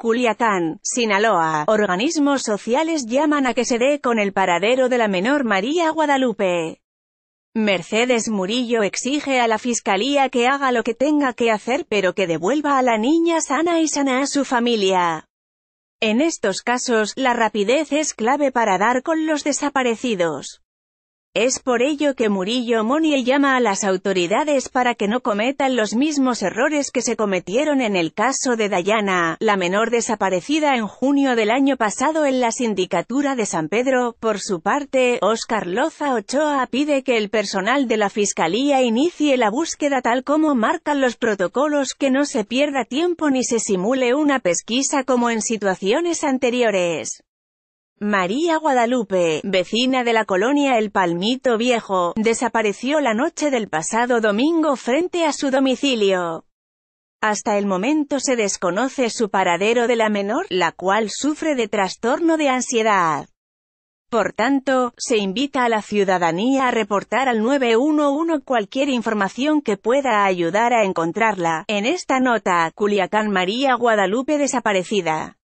Culiacán, Sinaloa. Organismos sociales llaman a que se dé con el paradero de la menor María Guadalupe. Mercedes Murillo exige a la fiscalía que haga lo que tenga que hacer pero que devuelva a la niña sana y sana a su familia. En estos casos, la rapidez es clave para dar con los desaparecidos. Es por ello que Murillo Moni llama a las autoridades para que no cometan los mismos errores que se cometieron en el caso de Dayana, la menor desaparecida en junio del año pasado en la sindicatura de San Pedro. Por su parte, Óscar Loza Ochoa pide que el personal de la Fiscalía inicie la búsqueda tal como marcan los protocolos que no se pierda tiempo ni se simule una pesquisa como en situaciones anteriores. María Guadalupe, vecina de la colonia El Palmito Viejo, desapareció la noche del pasado domingo frente a su domicilio. Hasta el momento se desconoce su paradero de la menor, la cual sufre de trastorno de ansiedad. Por tanto, se invita a la ciudadanía a reportar al 911 cualquier información que pueda ayudar a encontrarla. En esta nota, Culiacán María Guadalupe desaparecida.